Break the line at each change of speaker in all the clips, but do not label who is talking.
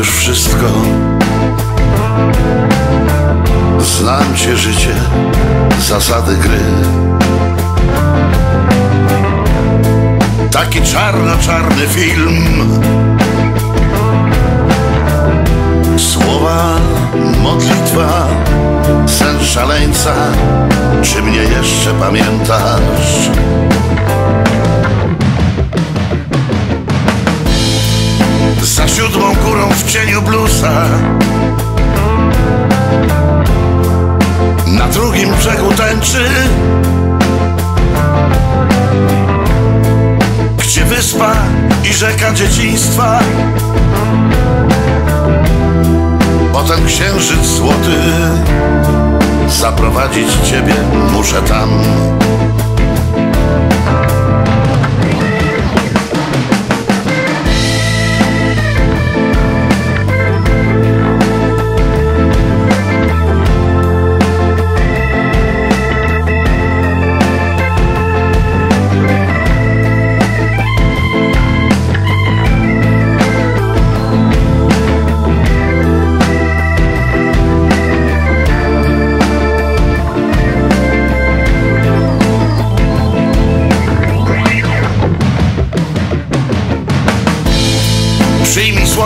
Już wszystko. Znam cię życie, zasady gry. Taki czarno-czarny film. Słowa, modlitwa, sen szaleńca. Czy mnie jeszcze pamiętasz? Na drugim brzegu tęczy. Gdzie wyspa i rzeka dzieciństwa. Potem księżyc złoty Zaprowadzić ciebie muszę tam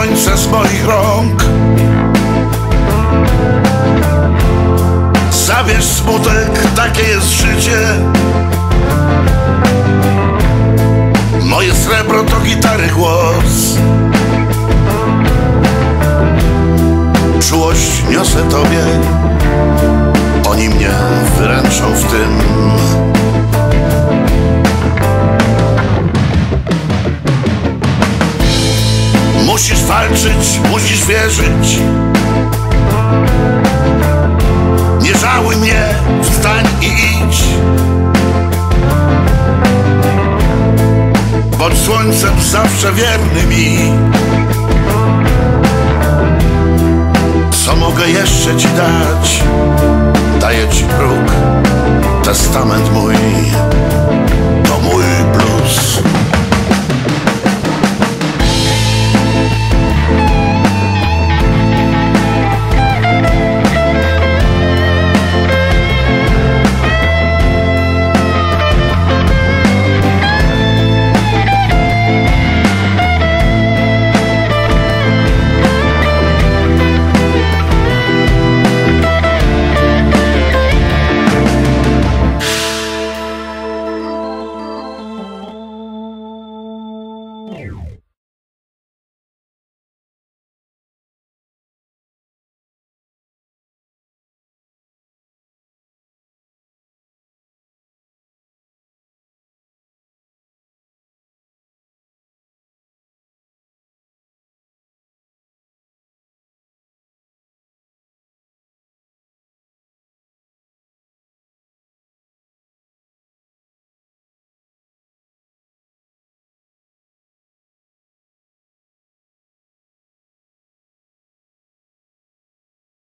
słońce z moich rąk. Zabierz smutek, takie jest życie. Moje srebro to gitary głos. Czułość niosę tobie. Oni mnie wyręczą w tym walczyć, musisz wierzyć. Nie żałuj mnie, wstań i idź. Bądź słońcem zawsze wierny mi Co mogę jeszcze ci dać? Daję ci próg, testament